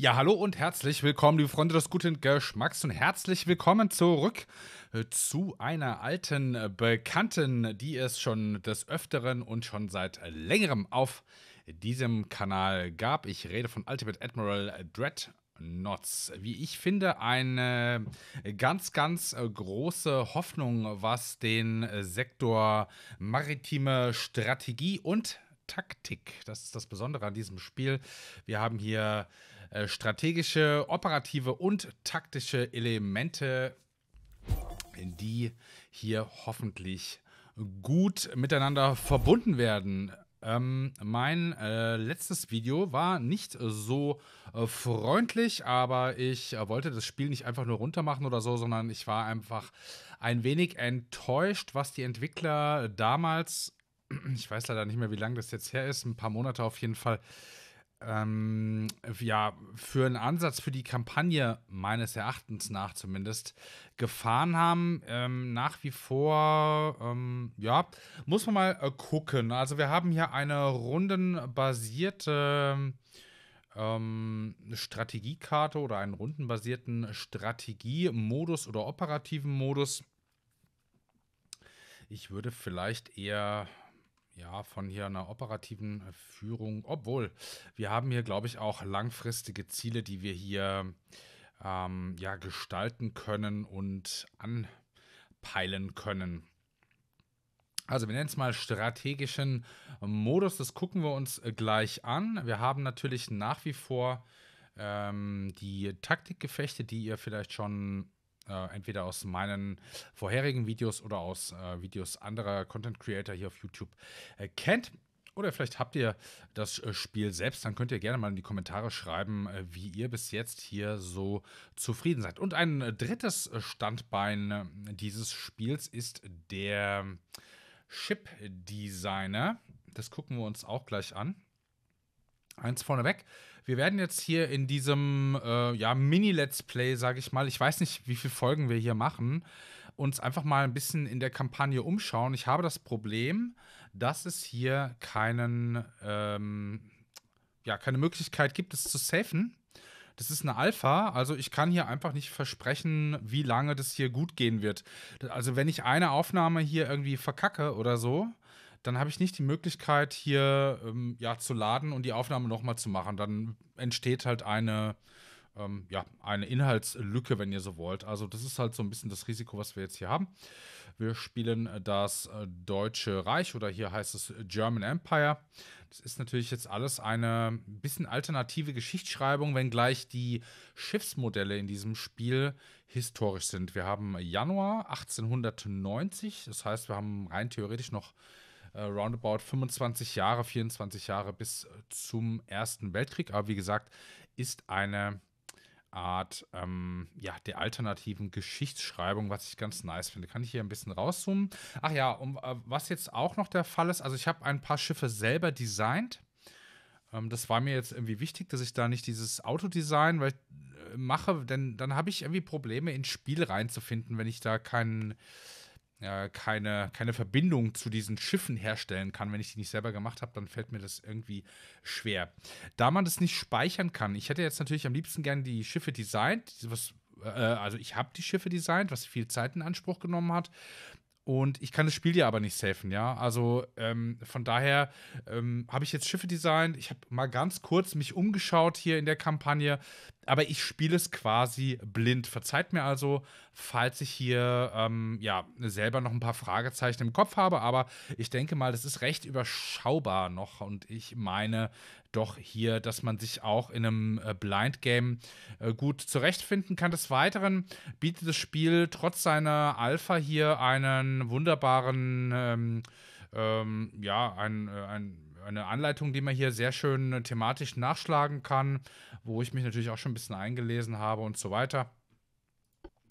Ja, hallo und herzlich willkommen, liebe Freunde des guten Geschmacks und herzlich willkommen zurück äh, zu einer alten äh, Bekannten, die es schon des Öfteren und schon seit längerem auf diesem Kanal gab. Ich rede von Ultimate Admiral Dreadnoughts. Wie ich finde, eine ganz, ganz äh, große Hoffnung, was den Sektor maritime Strategie und Taktik. Das ist das Besondere an diesem Spiel. Wir haben hier äh, strategische, operative und taktische Elemente, die hier hoffentlich gut miteinander verbunden werden. Ähm, mein äh, letztes Video war nicht so äh, freundlich, aber ich äh, wollte das Spiel nicht einfach nur runtermachen oder so, sondern ich war einfach ein wenig enttäuscht, was die Entwickler damals, ich weiß leider nicht mehr, wie lange das jetzt her ist, ein paar Monate auf jeden Fall, ähm, ja, für einen Ansatz für die Kampagne, meines Erachtens nach zumindest, gefahren haben. Ähm, nach wie vor, ähm, ja, muss man mal äh, gucken. Also wir haben hier eine rundenbasierte ähm, Strategiekarte oder einen rundenbasierten Strategiemodus oder operativen Modus. Ich würde vielleicht eher ja, von hier einer operativen Führung, obwohl wir haben hier, glaube ich, auch langfristige Ziele, die wir hier ähm, ja, gestalten können und anpeilen können. Also wir nennen es mal strategischen Modus, das gucken wir uns gleich an. Wir haben natürlich nach wie vor ähm, die Taktikgefechte, die ihr vielleicht schon äh, entweder aus meinen vorherigen Videos oder aus äh, Videos anderer Content Creator hier auf YouTube äh, kennt. Oder vielleicht habt ihr das äh, Spiel selbst, dann könnt ihr gerne mal in die Kommentare schreiben, äh, wie ihr bis jetzt hier so zufrieden seid. Und ein drittes Standbein dieses Spiels ist der Chip Designer. Das gucken wir uns auch gleich an. Eins vorneweg. Wir werden jetzt hier in diesem äh, ja, Mini-Let's Play, sage ich mal, ich weiß nicht, wie viele Folgen wir hier machen, uns einfach mal ein bisschen in der Kampagne umschauen. Ich habe das Problem, dass es hier keinen, ähm, ja, keine Möglichkeit gibt, es zu safen. Das ist eine Alpha, also ich kann hier einfach nicht versprechen, wie lange das hier gut gehen wird. Also wenn ich eine Aufnahme hier irgendwie verkacke oder so, dann habe ich nicht die Möglichkeit, hier ähm, ja, zu laden und die Aufnahme nochmal zu machen. Dann entsteht halt eine, ähm, ja, eine Inhaltslücke, wenn ihr so wollt. Also das ist halt so ein bisschen das Risiko, was wir jetzt hier haben. Wir spielen das äh, Deutsche Reich oder hier heißt es German Empire. Das ist natürlich jetzt alles eine bisschen alternative Geschichtsschreibung, wenngleich die Schiffsmodelle in diesem Spiel historisch sind. Wir haben Januar 1890, das heißt, wir haben rein theoretisch noch äh, roundabout 25 Jahre, 24 Jahre bis äh, zum Ersten Weltkrieg. Aber wie gesagt, ist eine Art ähm, ja, der alternativen Geschichtsschreibung, was ich ganz nice finde. Kann ich hier ein bisschen rauszoomen? Ach ja, um, äh, was jetzt auch noch der Fall ist, also ich habe ein paar Schiffe selber designt. Ähm, das war mir jetzt irgendwie wichtig, dass ich da nicht dieses Autodesign weil, äh, mache, denn dann habe ich irgendwie Probleme ins Spiel reinzufinden, wenn ich da keinen keine, keine Verbindung zu diesen Schiffen herstellen kann. Wenn ich die nicht selber gemacht habe, dann fällt mir das irgendwie schwer. Da man das nicht speichern kann, ich hätte jetzt natürlich am liebsten gerne die Schiffe designt, was, äh, also ich habe die Schiffe designt, was viel Zeit in Anspruch genommen hat. Und ich kann das Spiel ja aber nicht safen, ja. Also ähm, von daher ähm, habe ich jetzt Schiffe designt. Ich habe mal ganz kurz mich umgeschaut hier in der Kampagne aber ich spiele es quasi blind. Verzeiht mir also, falls ich hier ähm, ja selber noch ein paar Fragezeichen im Kopf habe, aber ich denke mal, das ist recht überschaubar noch und ich meine doch hier, dass man sich auch in einem äh, Blind Game äh, gut zurechtfinden kann. Des Weiteren bietet das Spiel trotz seiner Alpha hier einen wunderbaren ähm, ähm, ja, ein, äh, ein eine Anleitung, die man hier sehr schön äh, thematisch nachschlagen kann, wo ich mich natürlich auch schon ein bisschen eingelesen habe und so weiter.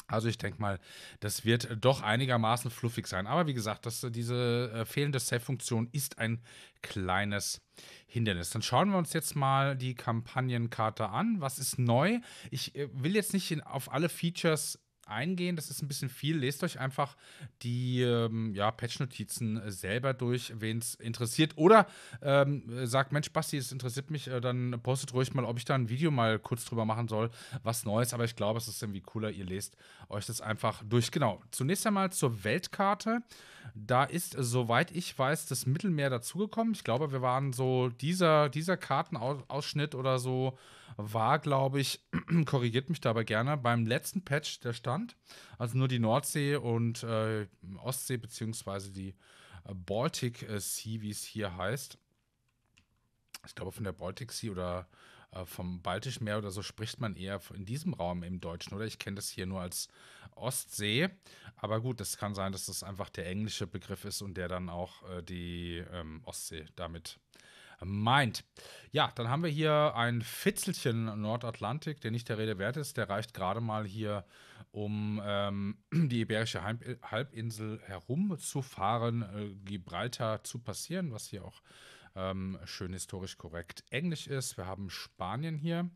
Also ich denke mal, das wird doch einigermaßen fluffig sein. Aber wie gesagt, das, äh, diese äh, fehlende Save-Funktion ist ein kleines Hindernis. Dann schauen wir uns jetzt mal die Kampagnenkarte an. Was ist neu? Ich will jetzt nicht auf alle Features eingehen. Das ist ein bisschen viel. Lest euch einfach die ähm, ja, Patch-Notizen selber durch, wen es interessiert. Oder ähm, sagt, Mensch, Basti, es interessiert mich, äh, dann postet ruhig mal, ob ich da ein Video mal kurz drüber machen soll. Was Neues. Aber ich glaube, es ist irgendwie cooler. Ihr lest euch das einfach durch. Genau. Zunächst einmal zur Weltkarte. Da ist, soweit ich weiß, das Mittelmeer dazugekommen. Ich glaube, wir waren so, dieser, dieser Kartenausschnitt oder so war, glaube ich, korrigiert mich dabei gerne, beim letzten Patch der Stand. Also nur die Nordsee und äh, Ostsee, beziehungsweise die äh, Baltic Sea, wie es hier heißt. Ich glaube, von der Baltic Sea oder äh, vom Baltischen Meer oder so spricht man eher in diesem Raum im Deutschen, oder? Ich kenne das hier nur als Ostsee. Aber gut, es kann sein, dass das einfach der englische Begriff ist und der dann auch äh, die ähm, Ostsee damit meint. Ja, dann haben wir hier ein Fitzelchen Nordatlantik, der nicht der Rede wert ist. Der reicht gerade mal hier, um ähm, die Iberische Halbinsel herumzufahren, äh, Gibraltar zu passieren, was hier auch ähm, schön historisch korrekt Englisch ist. Wir haben Spanien hier.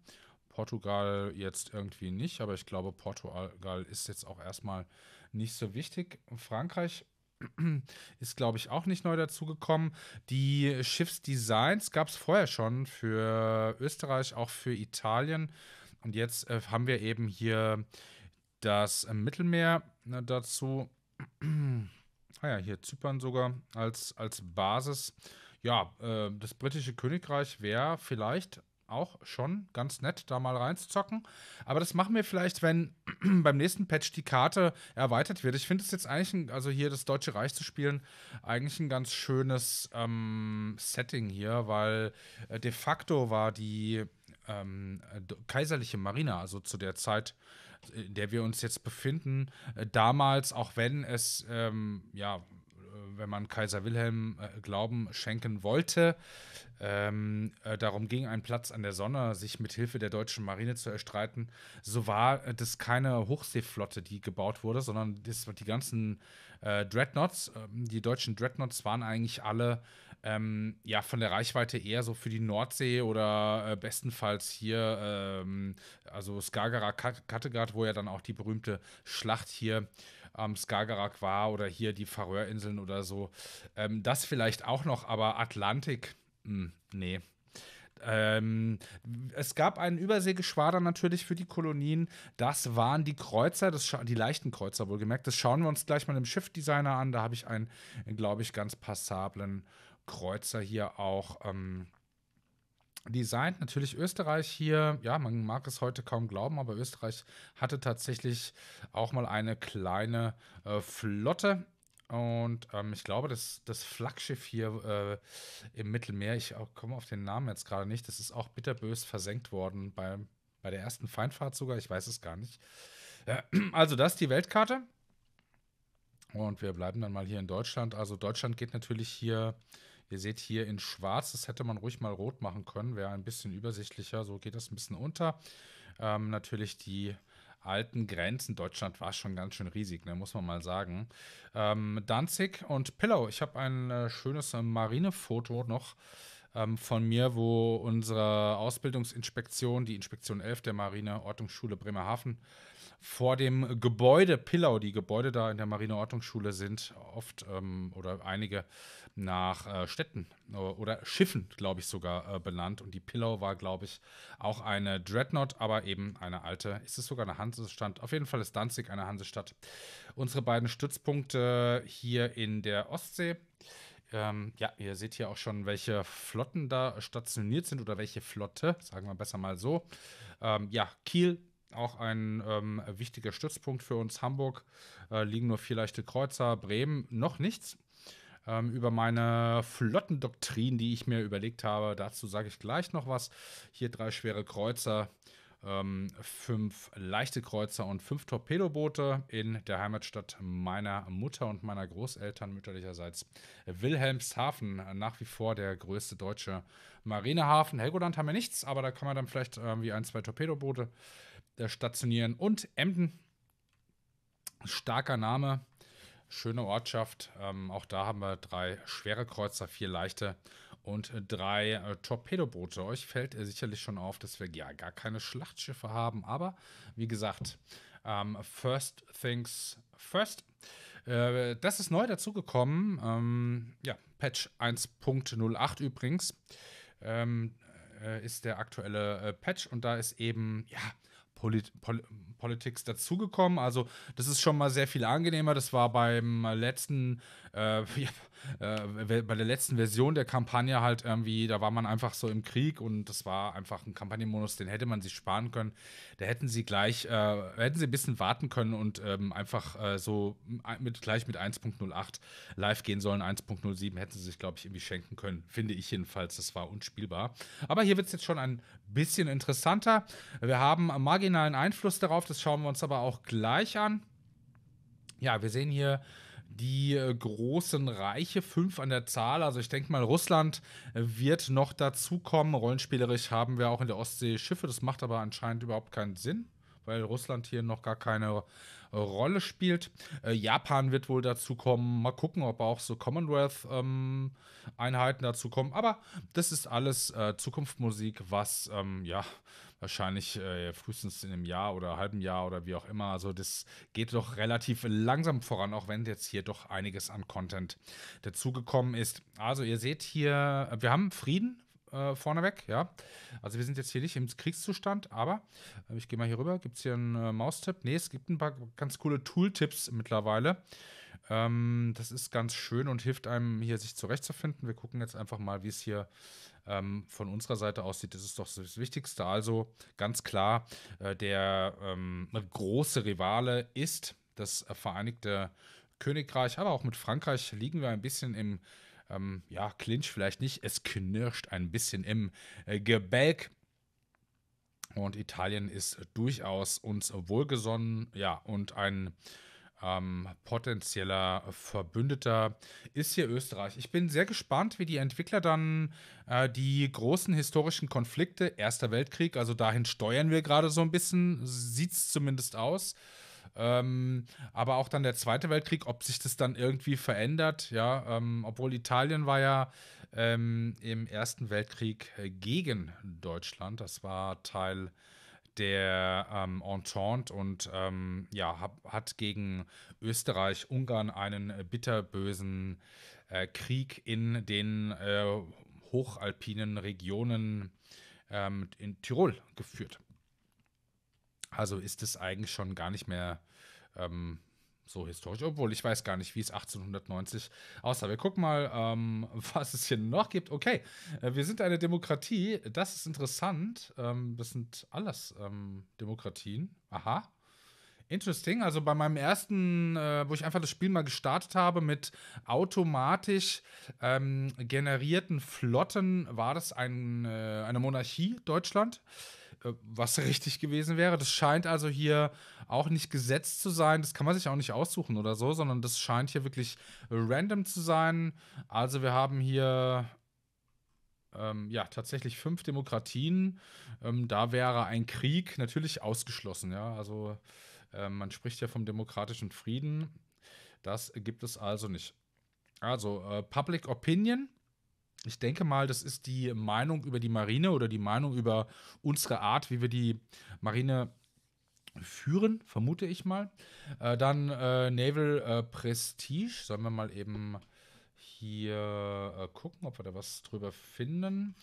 Portugal jetzt irgendwie nicht, aber ich glaube, Portugal ist jetzt auch erstmal nicht so wichtig. Frankreich ist, glaube ich, auch nicht neu dazugekommen. Die Schiffsdesigns gab es vorher schon für Österreich, auch für Italien. Und jetzt äh, haben wir eben hier das äh, Mittelmeer ne, dazu. ah ja, hier Zypern sogar als, als Basis. Ja, äh, das britische Königreich wäre vielleicht auch schon ganz nett, da mal reinzuzocken. Aber das machen wir vielleicht, wenn beim nächsten Patch die Karte erweitert wird. Ich finde es jetzt eigentlich, ein, also hier das Deutsche Reich zu spielen, eigentlich ein ganz schönes ähm, Setting hier, weil äh, de facto war die ähm, kaiserliche Marine, also zu der Zeit, in der wir uns jetzt befinden, äh, damals, auch wenn es ähm, ja wenn man Kaiser Wilhelm äh, Glauben schenken wollte. Ähm, äh, darum ging, einen Platz an der Sonne sich mit Hilfe der deutschen Marine zu erstreiten. So war das keine Hochseeflotte, die gebaut wurde, sondern das, die ganzen äh, Dreadnoughts, äh, die deutschen Dreadnoughts waren eigentlich alle ähm, ja von der Reichweite eher so für die Nordsee oder äh, bestenfalls hier, ähm, also Skagerrak, Kattegat, wo ja dann auch die berühmte Schlacht hier am Skagerrak war oder hier die Färöerinseln oder so. Ähm, das vielleicht auch noch, aber Atlantik, mh, hm, nee. Ähm, es gab einen Überseegeschwader natürlich für die Kolonien. Das waren die Kreuzer, das die leichten Kreuzer wohlgemerkt. Das schauen wir uns gleich mal im Schiffdesigner an. Da habe ich einen, glaube ich, ganz passablen Kreuzer hier auch ähm, designt. Natürlich Österreich hier, ja, man mag es heute kaum glauben, aber Österreich hatte tatsächlich auch mal eine kleine äh, Flotte. Und ähm, ich glaube, das, das Flaggschiff hier äh, im Mittelmeer, ich komme auf den Namen jetzt gerade nicht, das ist auch bitterbös versenkt worden bei, bei der ersten Feindfahrt sogar, ich weiß es gar nicht. Äh, also das ist die Weltkarte. Und wir bleiben dann mal hier in Deutschland. Also Deutschland geht natürlich hier Ihr seht hier in schwarz, das hätte man ruhig mal rot machen können, wäre ein bisschen übersichtlicher. So geht das ein bisschen unter. Ähm, natürlich die alten Grenzen. Deutschland war schon ganz schön riesig, ne, muss man mal sagen. Ähm, Danzig und Pillow. Ich habe ein äh, schönes äh, Marinefoto noch ähm, von mir, wo unsere Ausbildungsinspektion, die Inspektion 11 der Marine Ordnungsschule Bremerhaven, vor dem Gebäude Pillau, die Gebäude da in der Marineordnungsschule sind oft ähm, oder einige nach äh, Städten äh, oder Schiffen, glaube ich, sogar äh, benannt. Und die Pillau war, glaube ich, auch eine Dreadnought, aber eben eine alte. Ist es sogar eine Hansestadt? Auf jeden Fall ist Danzig eine Hansestadt. Unsere beiden Stützpunkte hier in der Ostsee. Ähm, ja, ihr seht hier auch schon, welche Flotten da stationiert sind oder welche Flotte, sagen wir besser mal so. Ähm, ja, Kiel, auch ein ähm, wichtiger Stützpunkt für uns. Hamburg äh, liegen nur vier leichte Kreuzer, Bremen noch nichts. Ähm, über meine Flottendoktrin, die ich mir überlegt habe, dazu sage ich gleich noch was. Hier drei schwere Kreuzer, ähm, fünf leichte Kreuzer und fünf Torpedoboote in der Heimatstadt meiner Mutter und meiner Großeltern mütterlicherseits Wilhelmshaven, nach wie vor der größte deutsche Marinehafen. Helgoland haben wir nichts, aber da kann man dann vielleicht irgendwie ein, zwei Torpedoboote der stationieren. Und Emden, starker Name, schöne Ortschaft. Ähm, auch da haben wir drei schwere Kreuzer, vier leichte und drei äh, Torpedoboote. Euch fällt äh, sicherlich schon auf, dass wir ja gar keine Schlachtschiffe haben. Aber wie gesagt, Ähm, first Things First. Äh, das ist neu dazugekommen. Ähm, ja, Patch 1.08 übrigens ähm, äh, ist der aktuelle äh, Patch und da ist eben, ja, Polit Pol Politics dazugekommen. Also das ist schon mal sehr viel angenehmer. Das war beim letzten, äh, äh, bei der letzten Version der Kampagne halt irgendwie, da war man einfach so im Krieg und das war einfach ein Kampagnenmodus, den hätte man sich sparen können. Da hätten sie gleich, äh, hätten sie ein bisschen warten können und ähm, einfach äh, so mit, gleich mit 1.08 live gehen sollen. 1.07 hätten sie sich, glaube ich, irgendwie schenken können. Finde ich jedenfalls. Das war unspielbar. Aber hier wird es jetzt schon ein bisschen interessanter. Wir haben marginalen Einfluss darauf, das schauen wir uns aber auch gleich an. Ja, wir sehen hier die äh, großen Reiche, fünf an der Zahl. Also ich denke mal, Russland äh, wird noch dazukommen. Rollenspielerisch haben wir auch in der Ostsee Schiffe. Das macht aber anscheinend überhaupt keinen Sinn, weil Russland hier noch gar keine äh, Rolle spielt. Äh, Japan wird wohl dazukommen. Mal gucken, ob auch so Commonwealth-Einheiten ähm, dazukommen. Aber das ist alles äh, Zukunftsmusik, was ähm, ja wahrscheinlich äh, frühestens in einem Jahr oder halben Jahr oder wie auch immer. Also das geht doch relativ langsam voran, auch wenn jetzt hier doch einiges an Content dazugekommen ist. Also ihr seht hier, wir haben Frieden äh, vorneweg, ja. Also wir sind jetzt hier nicht im Kriegszustand, aber äh, ich gehe mal hier rüber. Gibt es hier einen äh, Maustipp? Nee, es gibt ein paar ganz coole Tooltips mittlerweile. Ähm, das ist ganz schön und hilft einem hier sich zurechtzufinden. Wir gucken jetzt einfach mal, wie es hier ähm, von unserer Seite aussieht, das ist doch das Wichtigste. Also ganz klar, äh, der ähm, große Rivale ist das äh, Vereinigte Königreich, aber auch mit Frankreich liegen wir ein bisschen im ähm, ja, Clinch vielleicht nicht. Es knirscht ein bisschen im äh, Gebälk. Und Italien ist durchaus uns wohlgesonnen, ja, und ein ähm, potenzieller Verbündeter ist hier Österreich. Ich bin sehr gespannt, wie die Entwickler dann äh, die großen historischen Konflikte, Erster Weltkrieg, also dahin steuern wir gerade so ein bisschen, sieht es zumindest aus. Ähm, aber auch dann der Zweite Weltkrieg, ob sich das dann irgendwie verändert, ja, ähm, obwohl Italien war ja ähm, im Ersten Weltkrieg gegen Deutschland, das war Teil der ähm, Entente und ähm, ja, hab, hat gegen Österreich, Ungarn einen bitterbösen äh, Krieg in den äh, hochalpinen Regionen ähm, in Tirol geführt. Also ist es eigentlich schon gar nicht mehr ähm, so historisch, obwohl ich weiß gar nicht, wie es 1890 aussah. Wir gucken mal, ähm, was es hier noch gibt. Okay, äh, wir sind eine Demokratie. Das ist interessant. Ähm, das sind alles ähm, Demokratien. Aha. Interesting. Also bei meinem ersten, äh, wo ich einfach das Spiel mal gestartet habe mit automatisch ähm, generierten Flotten, war das ein, äh, eine Monarchie Deutschland. Äh, was richtig gewesen wäre. Das scheint also hier auch nicht gesetzt zu sein. Das kann man sich auch nicht aussuchen oder so, sondern das scheint hier wirklich random zu sein. Also wir haben hier ähm, ja tatsächlich fünf Demokratien. Ähm, da wäre ein Krieg natürlich ausgeschlossen. Ja, also äh, man spricht ja vom demokratischen Frieden. Das gibt es also nicht. Also äh, Public Opinion ich denke mal, das ist die Meinung über die Marine oder die Meinung über unsere Art, wie wir die Marine führen, vermute ich mal. Äh, dann äh, Naval äh, Prestige. Sollen wir mal eben hier äh, gucken, ob wir da was drüber finden.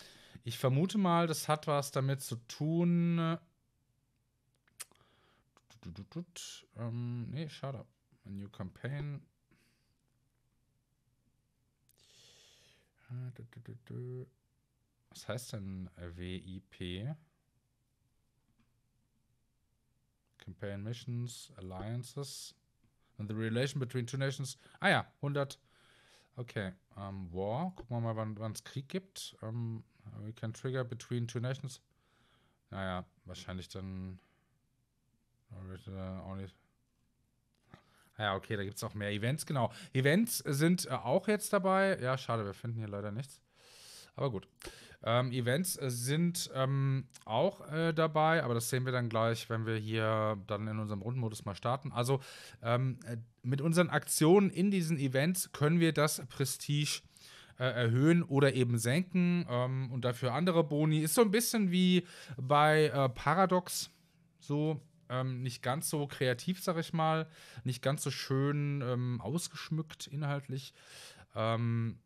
Ich vermute mal, das hat was damit zu tun. Ähm, nee, schade. A new campaign. Was heißt denn WIP? Campaign Missions, Alliances. And the relation between two nations. Ah ja, 100. Okay, um, War. Gucken wir mal, wann es Krieg gibt. Um, we can trigger between two nations. Naja, wahrscheinlich dann. Only ja, okay, da gibt es auch mehr Events, genau. Events sind äh, auch jetzt dabei. Ja, schade, wir finden hier leider nichts. Aber gut. Ähm, Events äh, sind ähm, auch äh, dabei, aber das sehen wir dann gleich, wenn wir hier dann in unserem Rundenmodus mal starten. Also ähm, äh, mit unseren Aktionen in diesen Events können wir das Prestige äh, erhöhen oder eben senken ähm, und dafür andere Boni. Ist so ein bisschen wie bei äh, Paradox so ähm, nicht ganz so kreativ, sag ich mal, nicht ganz so schön ähm, ausgeschmückt inhaltlich. Ähm,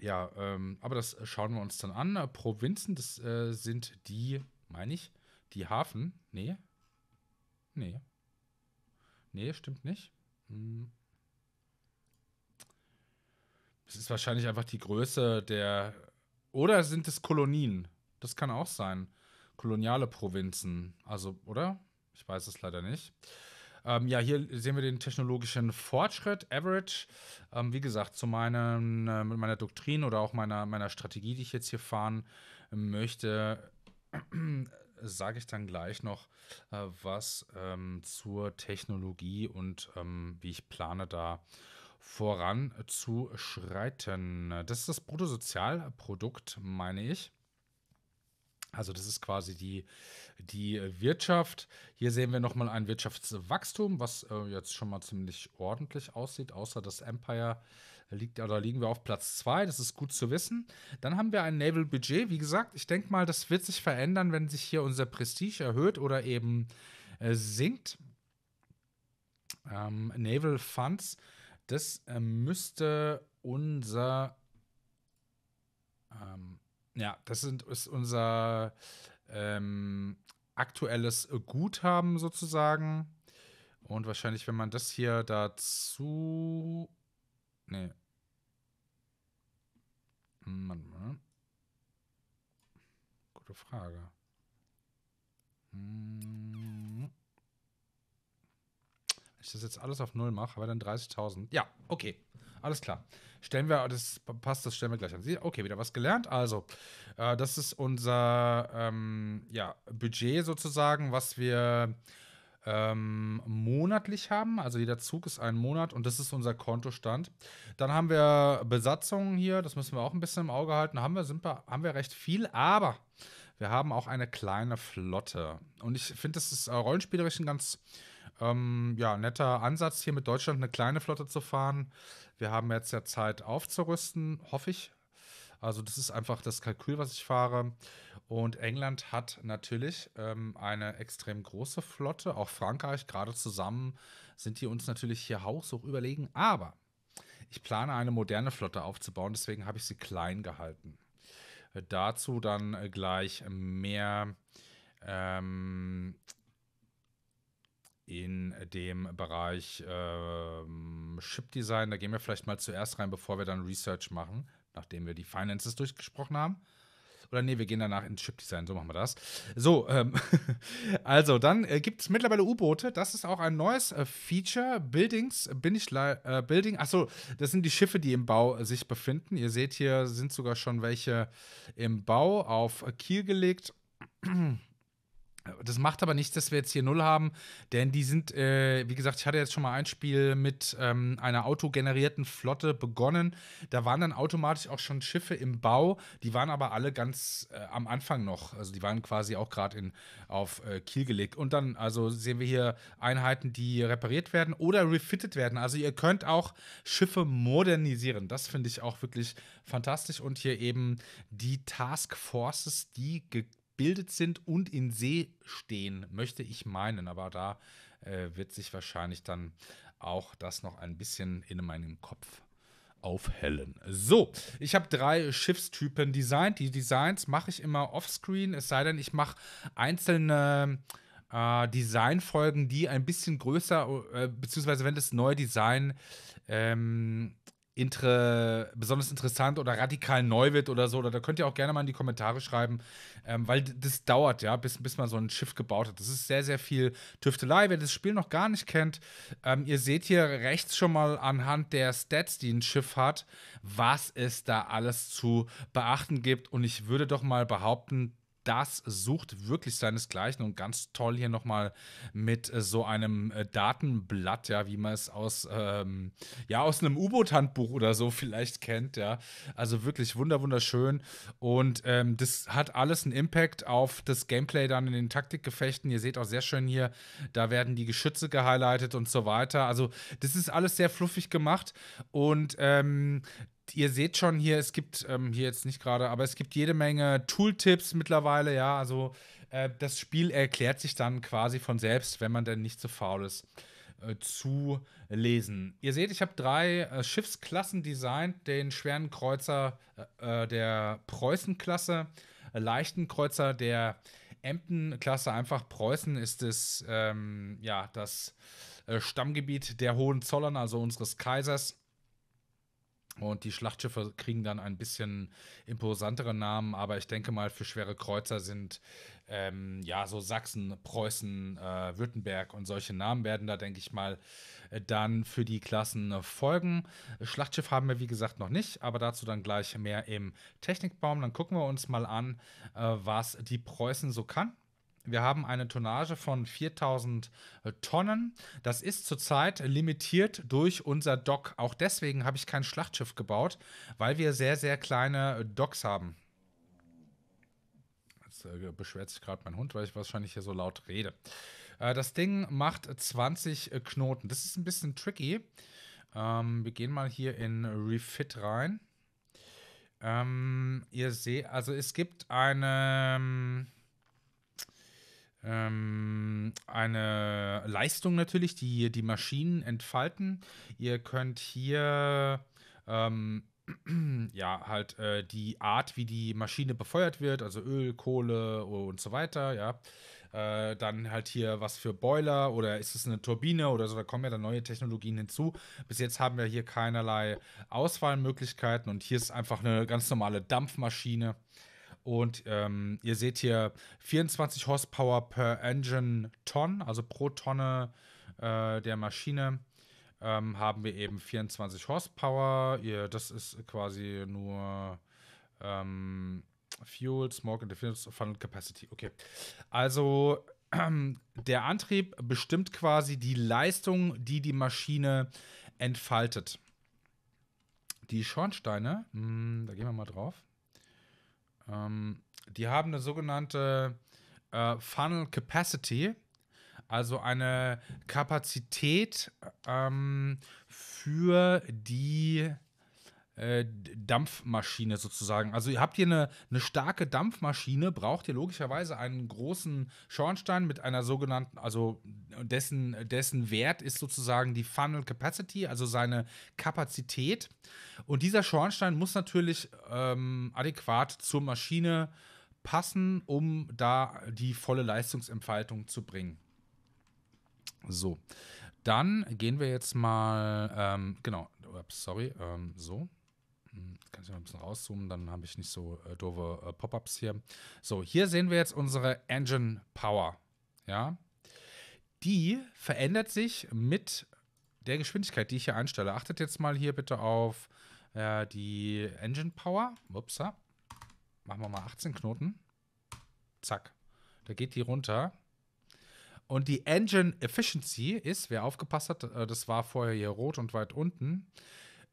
ja, ähm, aber das schauen wir uns dann an. Äh, Provinzen, das äh, sind die, meine ich, die Hafen. Nee. Nee. Nee, stimmt nicht. Hm. Es ist wahrscheinlich einfach die Größe der. Oder sind es Kolonien? Das kann auch sein. Koloniale Provinzen. Also, oder? Ich weiß es leider nicht. Ähm, ja, hier sehen wir den technologischen Fortschritt, Average. Ähm, wie gesagt, zu meinen, äh, meiner Doktrin oder auch meiner, meiner Strategie, die ich jetzt hier fahren möchte, sage ich dann gleich noch äh, was ähm, zur Technologie und ähm, wie ich plane, da voranzuschreiten. Das ist das Bruttosozialprodukt, meine ich. Also das ist quasi die, die Wirtschaft. Hier sehen wir nochmal ein Wirtschaftswachstum, was äh, jetzt schon mal ziemlich ordentlich aussieht, außer das Empire liegt, oder liegen wir auf Platz 2, das ist gut zu wissen. Dann haben wir ein Naval Budget, wie gesagt, ich denke mal, das wird sich verändern, wenn sich hier unser Prestige erhöht oder eben äh, sinkt. Ähm, Naval Funds, das äh, müsste unser ähm, ja, das sind, ist unser ähm, aktuelles Guthaben sozusagen. Und wahrscheinlich, wenn man das hier dazu. Nee. Mann, Mann. Gute Frage. Hm. Wenn ich das jetzt alles auf Null mache, aber dann 30.000. Ja, okay. Alles klar. Stellen wir, das passt, das stellen wir gleich an. Okay, wieder was gelernt. Also, äh, das ist unser ähm, ja, Budget sozusagen, was wir ähm, monatlich haben. Also jeder Zug ist ein Monat und das ist unser Kontostand. Dann haben wir Besatzungen hier, das müssen wir auch ein bisschen im Auge halten. Haben wir, sind wir, haben wir recht viel, aber wir haben auch eine kleine Flotte. Und ich finde, das ist äh, rollenspielerisch ein ganz ähm, ja, netter Ansatz, hier mit Deutschland eine kleine Flotte zu fahren. Wir haben jetzt ja Zeit aufzurüsten, hoffe ich. Also das ist einfach das Kalkül, was ich fahre. Und England hat natürlich ähm, eine extrem große Flotte. Auch Frankreich, gerade zusammen sind die uns natürlich hier haushoch überlegen. Aber ich plane eine moderne Flotte aufzubauen, deswegen habe ich sie klein gehalten. Dazu dann äh, gleich mehr ähm, in dem Bereich ähm, Chip Design. Da gehen wir vielleicht mal zuerst rein, bevor wir dann Research machen, nachdem wir die Finances durchgesprochen haben. Oder nee, wir gehen danach ins Chip Design, so machen wir das. So, ähm, also dann äh, gibt es mittlerweile U-Boote. Das ist auch ein neues äh, Feature. Buildings, bin ich äh, Building, achso, das sind die Schiffe, die im Bau äh, sich befinden. Ihr seht hier sind sogar schon welche im Bau auf Kiel gelegt. Das macht aber nichts, dass wir jetzt hier null haben, denn die sind, äh, wie gesagt, ich hatte jetzt schon mal ein Spiel mit ähm, einer autogenerierten Flotte begonnen. Da waren dann automatisch auch schon Schiffe im Bau, die waren aber alle ganz äh, am Anfang noch. Also die waren quasi auch gerade auf äh, Kiel gelegt. Und dann, also sehen wir hier Einheiten, die repariert werden oder refitted werden. Also ihr könnt auch Schiffe modernisieren. Das finde ich auch wirklich fantastisch. Und hier eben die Task Forces, die gebildet sind und in See stehen, möchte ich meinen. Aber da äh, wird sich wahrscheinlich dann auch das noch ein bisschen in meinem Kopf aufhellen. So, ich habe drei Schiffstypen designt. Die Designs mache ich immer offscreen, es sei denn, ich mache einzelne äh, Designfolgen, die ein bisschen größer, äh, beziehungsweise wenn das neue Design ähm, inter besonders interessant oder radikal neu wird oder so, oder da könnt ihr auch gerne mal in die Kommentare schreiben, ähm, weil das dauert, ja, bis, bis man so ein Schiff gebaut hat. Das ist sehr, sehr viel Tüftelei. Wer das Spiel noch gar nicht kennt, ähm, ihr seht hier rechts schon mal anhand der Stats, die ein Schiff hat, was es da alles zu beachten gibt. Und ich würde doch mal behaupten, das sucht wirklich seinesgleichen und ganz toll hier nochmal mit äh, so einem äh, Datenblatt, ja, wie man es aus, ähm, ja, aus einem U-Boot-Handbuch oder so vielleicht kennt, ja. Also wirklich wunder wunderschön und ähm, das hat alles einen Impact auf das Gameplay dann in den Taktikgefechten. Ihr seht auch sehr schön hier, da werden die Geschütze gehighlightet und so weiter. Also das ist alles sehr fluffig gemacht und ähm, ihr seht schon hier, es gibt ähm, hier jetzt nicht gerade, aber es gibt jede Menge Tooltips mittlerweile, ja, also Äh, das Spiel erklärt sich dann quasi von selbst, wenn man denn nicht so faul ist äh, zu lesen. Ihr seht, ich habe drei äh, Schiffsklassen designt: den schweren Kreuzer äh, äh der Preußen-Klasse, leichten Kreuzer der Emden-Klasse. Einfach Preußen ist es, ähm, ja, das Stammgebiet der Hohenzollern, also unseres Kaisers. Und die Schlachtschiffe kriegen dann ein bisschen imposantere Namen, aber ich denke mal, für schwere Kreuzer sind ähm, ja so Sachsen, Preußen, äh, Württemberg und solche Namen werden da, denke ich mal, äh, dann für die Klassen äh, folgen. Schlachtschiff haben wir, wie gesagt, noch nicht, aber dazu dann gleich mehr im Technikbaum. Dann gucken wir uns mal an, äh, was die Preußen so kann. Wir haben eine Tonnage von 4000 äh, Tonnen. Das ist zurzeit limitiert durch unser Dock. Auch deswegen habe ich kein Schlachtschiff gebaut, weil wir sehr, sehr kleine äh, Docks haben. Jetzt äh, beschwert sich gerade mein Hund, weil ich wahrscheinlich hier so laut rede. Äh, das Ding macht 20 äh, Knoten. Das ist ein bisschen tricky. Ähm, wir gehen mal hier in Refit rein. Ähm, ihr seht, also es gibt eine ähm, eine Leistung natürlich, die die Maschinen entfalten. Ihr könnt hier ähm, ja halt äh, die Art, wie die Maschine befeuert wird, also Öl, Kohle und so weiter, ja. Äh, dann halt hier was für Boiler oder ist es eine Turbine oder so, da kommen ja dann neue Technologien hinzu. Bis jetzt haben wir hier keinerlei Auswahlmöglichkeiten und hier ist einfach eine ganz normale Dampfmaschine. Und ähm, ihr seht hier 24 Horsepower per Engine Ton, also pro Tonne äh, der Maschine ähm, haben wir eben 24 Horsepower. Ihr, das ist quasi nur ähm, Fuel, Smoke, Interference, Funnel Capacity. Okay. Also der Antrieb bestimmt quasi die Leistung, die die Maschine entfaltet. Die Schornsteine, mh, hm, da gehen wir mal drauf. Ähm, die haben eine sogenannte äh, Funnel Capacity, also eine Kapazität ähm, für die äh, Dampfmaschine sozusagen. Also ihr habt hier eine, eine starke Dampfmaschine, braucht ihr logischerweise einen großen Schornstein mit einer sogenannten, also dessen, dessen Wert ist sozusagen die Funnel Capacity, also seine Kapazität. Und dieser Schornstein muss natürlich ähm, adäquat zur Maschine passen, um da die volle Leistungsentfaltung zu bringen. So, dann gehen wir jetzt mal, ähm, genau, sorry, ähm, so. Hm, kann ich mal ein bisschen rauszoomen, dann habe ich nicht so äh, doofe äh, Pop-ups hier. So, hier sehen wir jetzt unsere Engine Power. Ja. Die verändert sich mit der Geschwindigkeit, die ich hier einstelle. Achtet jetzt mal hier bitte auf äh, die Engine Power. Upsa. Machen wir mal 18 Knoten. Zack. Da geht die runter. Und die Engine Efficiency ist, wer aufgepasst hat, äh, das war vorher hier rot und weit unten,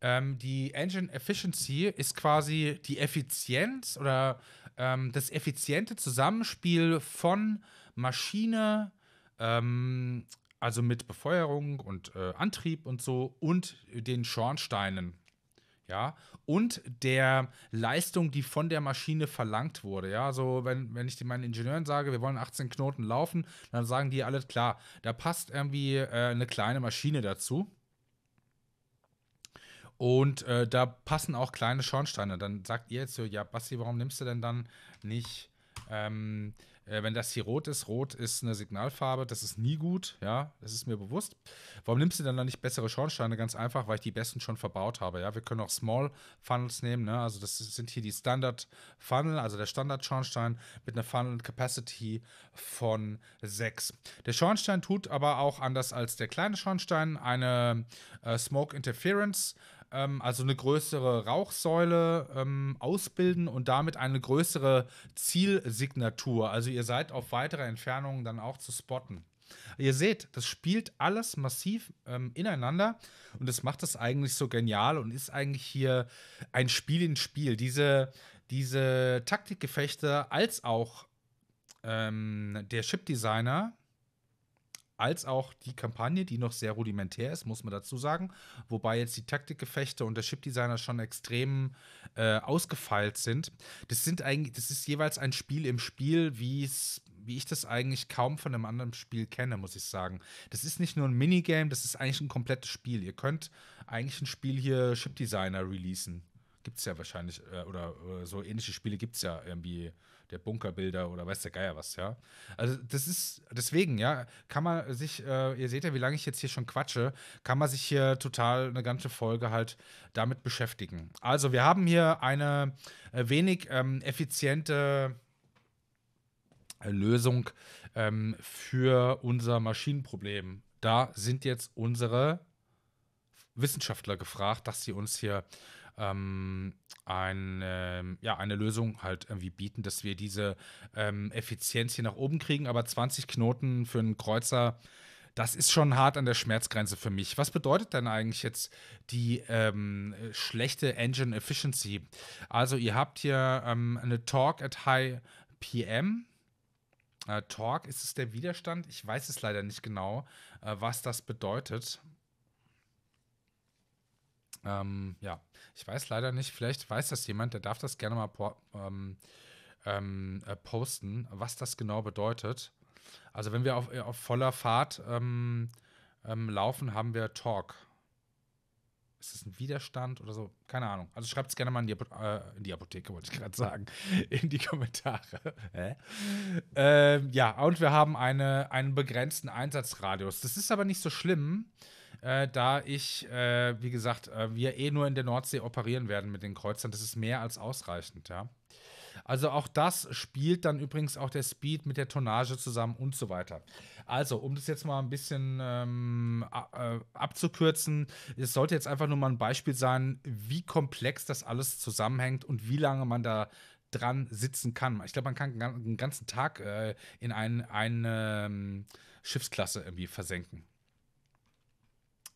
ähm, die Engine Efficiency ist quasi die Effizienz oder ähm, das effiziente Zusammenspiel von Maschine, ähm, also mit Befeuerung und äh, Antrieb und so, und den Schornsteinen. Ja, und der Leistung, die von der Maschine verlangt wurde. Ja, so wenn, wenn ich meinen Ingenieuren sage, wir wollen 18 Knoten laufen, dann sagen die alle, klar, da passt irgendwie äh, eine kleine Maschine dazu. Und äh, da passen auch kleine Schornsteine. Dann sagt ihr jetzt so, ja, Basti, warum nimmst du denn dann nicht, ähm, äh, wenn das hier rot ist, rot ist eine Signalfarbe, das ist nie gut, ja, das ist mir bewusst. Warum nimmst du denn dann nicht bessere Schornsteine? Ganz einfach, weil ich die besten schon verbaut habe, ja. Wir können auch Small Funnels nehmen, ne? Also das sind hier die Standard Funnel, also der Standard Schornstein mit einer Funnel Capacity von 6. Der Schornstein tut aber auch anders als der kleine Schornstein eine äh, Smoke Interference ähm, also eine größere Rauchsäule ähm, ausbilden und damit eine größere Zielsignatur. Also ihr seid auf weitere Entfernungen dann auch zu spotten. Ihr seht, das spielt alles massiv ähm, ineinander und das macht das eigentlich so genial und ist eigentlich hier ein Spiel in Spiel. Diese, diese Taktikgefechte als auch ähm, der Chipdesigner als auch die Kampagne, die noch sehr rudimentär ist, muss man dazu sagen. Wobei jetzt die Taktikgefechte und der Chipdesigner schon extrem äh, ausgefeilt sind. Das sind eigentlich, das ist jeweils ein Spiel im Spiel, wie es wie ich das eigentlich kaum von einem anderen Spiel kenne, muss ich sagen. Das ist nicht nur ein Minigame, das ist eigentlich ein komplettes Spiel. Ihr könnt eigentlich ein Spiel hier Chip Designer releasen. Gibt es ja wahrscheinlich, äh, oder, oder, so ähnliche Spiele gibt es ja irgendwie der Bunkerbilder oder weiß der Geier was, ja. Also das ist, deswegen, ja, kann man sich, äh, ihr seht ja, wie lange ich jetzt hier schon quatsche, kann man sich hier total eine ganze Folge halt damit beschäftigen. Also wir haben hier eine äh, wenig ähm, effiziente äh, Lösung ähm, für unser Maschinenproblem. Da sind jetzt unsere Wissenschaftler gefragt, dass sie uns hier ähm, ein, ja, eine Lösung halt irgendwie bieten, dass wir diese ähm, Effizienz hier nach oben kriegen. Aber 20 Knoten für einen Kreuzer, das ist schon hart an der Schmerzgrenze für mich. Was bedeutet denn eigentlich jetzt die ähm, schlechte Engine Efficiency? Also ihr habt hier ähm, eine Torque at High PM. Äh, Torque, ist es der Widerstand? Ich weiß es leider nicht genau, äh, was das bedeutet. Ähm, ja, ich weiß leider nicht, vielleicht weiß das jemand, der darf das gerne mal ähm, ähm, äh, posten, was das genau bedeutet. Also wenn wir auf, äh, auf voller Fahrt ähm, ähm, laufen, haben wir Talk. Ist das ein Widerstand oder so? Keine Ahnung. Also schreibt es gerne mal in die, äh, in die Apotheke, wollte ich gerade sagen. in die Kommentare. ähm, ja, und wir haben eine, einen begrenzten Einsatzradius. Das ist aber nicht so schlimm, äh, da ich, äh, wie gesagt, äh, wir eh nur in der Nordsee operieren werden mit den Kreuzern. Das ist mehr als ausreichend, ja. Also auch das spielt dann übrigens auch der Speed mit der Tonnage zusammen und so weiter. Also, um das jetzt mal ein bisschen ähm, äh, abzukürzen, es sollte jetzt einfach nur mal ein Beispiel sein, wie komplex das alles zusammenhängt und wie lange man da dran sitzen kann. Ich glaube, man kann einen ganzen Tag äh, in ein, eine ähm, Schiffsklasse irgendwie versenken.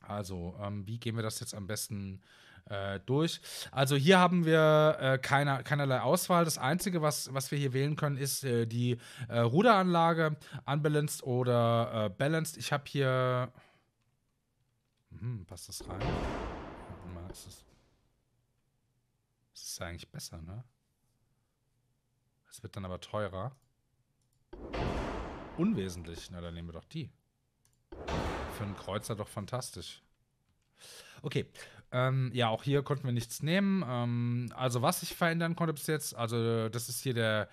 Also, ähm, wie gehen wir das jetzt am besten äh, durch? Also, hier haben wir äh, keine, keinerlei Auswahl. Das Einzige, was, was wir hier wählen können, ist äh, die äh, Ruderanlage, unbalanced oder äh, balanced. Ich habe hier. Hm, passt das rein? Mal, ist das, das ist eigentlich besser, ne? Es wird dann aber teurer. Unwesentlich. Na, dann nehmen wir doch die für einen Kreuzer doch fantastisch. Okay, ähm, ja, auch hier konnten wir nichts nehmen. Ähm, also was ich verändern konnte bis jetzt, also das ist hier der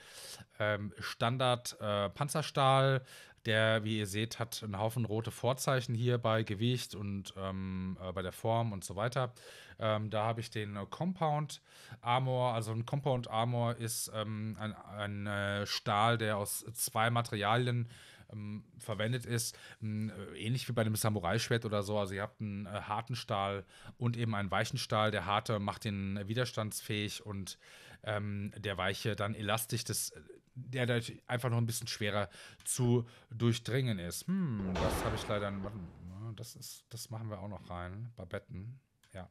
ähm, Standard äh, Panzerstahl. Der, wie ihr seht, hat einen Haufen rote Vorzeichen hier bei Gewicht und ähm, äh, bei der Form und so weiter. Ähm, da habe ich den äh, Compound Armor. Also ein Compound Armor ist ähm, ein, ein äh, Stahl, der aus zwei Materialien ähm, verwendet ist. Ähm, ähnlich wie bei einem Samurai-Schwert oder so. Also ihr habt einen äh, harten Stahl und eben einen weichen Stahl. Der harte macht den widerstandsfähig und ähm, der weiche dann elastisch, das, der dadurch einfach noch ein bisschen schwerer zu durchdringen ist. Hm, das habe ich leider. Das, ist, das machen wir auch noch rein. Babetten. Ja.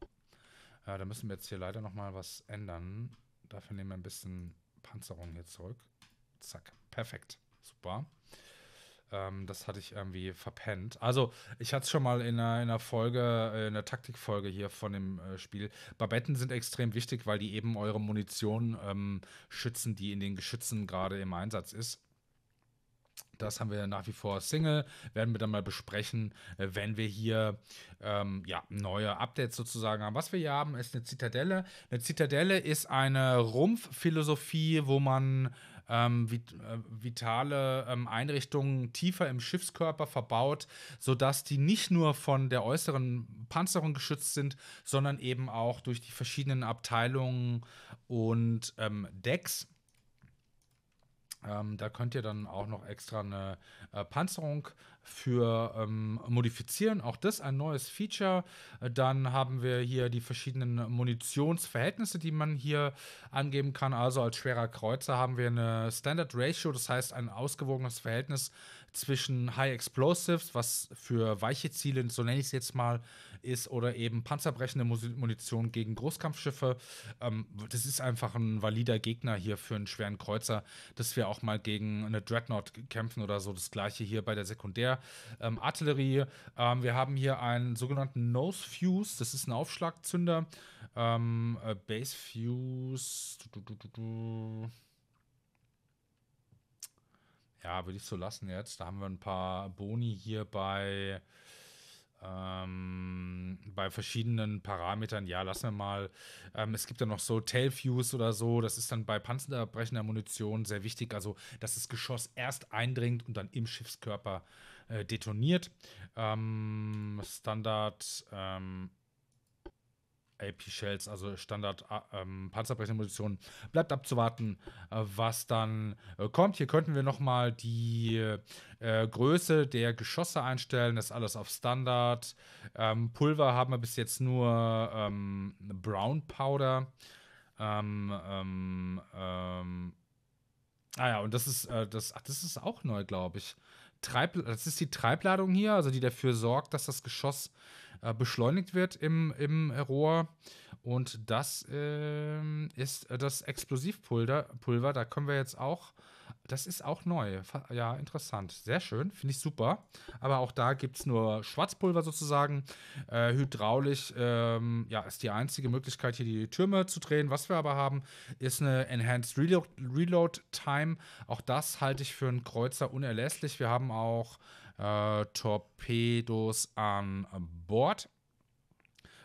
ja. Da müssen wir jetzt hier leider noch mal was ändern. Dafür nehmen wir ein bisschen Panzerung hier zurück. Zack. Perfekt. Super. Ähm, das hatte ich irgendwie verpennt. Also, ich hatte es schon mal in einer, in einer Folge, äh, in einer Taktikfolge hier von dem äh, Spiel. Babetten sind extrem wichtig, weil die eben eure Munition ähm, schützen, die in den Geschützen gerade im Einsatz ist. Das haben wir nach wie vor Single, werden wir dann mal besprechen, äh, wenn wir hier ähm, ja, neue Updates sozusagen haben. Was wir hier haben, ist eine Zitadelle. Eine Zitadelle ist eine Rumpfphilosophie, wo man ähm, äh, vitale ähm, Einrichtungen tiefer im Schiffskörper verbaut, sodass die nicht nur von der äußeren Panzerung geschützt sind, sondern eben auch durch die verschiedenen Abteilungen und ähm, Decks. Ähm, da könnt ihr dann auch noch extra eine äh, Panzerung für ähm, modifizieren. Auch das ein neues Feature. Dann haben wir hier die verschiedenen Munitionsverhältnisse, die man hier angeben kann. Also als schwerer Kreuzer haben wir eine Standard Ratio, das heißt ein ausgewogenes Verhältnis zwischen High Explosives, was für weiche Ziele, so nenne ich es jetzt mal, ist, oder eben panzerbrechende Munition gegen Großkampfschiffe. Ähm, das ist einfach ein valider Gegner hier für einen schweren Kreuzer, dass wir auch mal gegen eine Dreadnought kämpfen oder so. Das gleiche hier bei der Sekundärartillerie. Ähm, ähm, wir haben hier einen sogenannten Nose Fuse, das ist ein Aufschlagzünder. Ähm, äh, Base Fuse. Du, du, du, ja, würde ich so lassen jetzt. Da haben wir ein paar Boni hier bei, ähm, bei verschiedenen Parametern. Ja, lassen wir mal. Ähm, es gibt ja noch so Tailviews oder so. Das ist dann bei panzerbrechender Munition sehr wichtig. Also, dass das Geschoss erst eindringt und dann im Schiffskörper äh, detoniert. Ähm, Standard ähm, AP-Shells, also Standard äh, ähm, Panzerbrechende bleibt abzuwarten, äh, was dann äh, kommt. Hier könnten wir nochmal die äh, Größe der Geschosse einstellen. Das ist alles auf Standard. Ähm, Pulver haben wir bis jetzt nur ähm, Brown Powder. Ähm, ähm, ähm, ah ja, und das ist, äh, das, ach, das ist auch neu, glaube ich. Treib, das ist die Treibladung hier, also die dafür sorgt, dass das Geschoss äh, beschleunigt wird im, im Rohr. Und das äh, ist das Explosivpulver. Pulver, da können wir jetzt auch, das ist auch neu. Ja, interessant. Sehr schön, finde ich super. Aber auch da gibt es nur Schwarzpulver sozusagen. Äh, hydraulisch ähm, ja, ist die einzige Möglichkeit, hier die Türme zu drehen. Was wir aber haben, ist eine Enhanced Reload, Reload Time. Auch das halte ich für einen Kreuzer unerlässlich. Wir haben auch äh, Torpedos an Bord.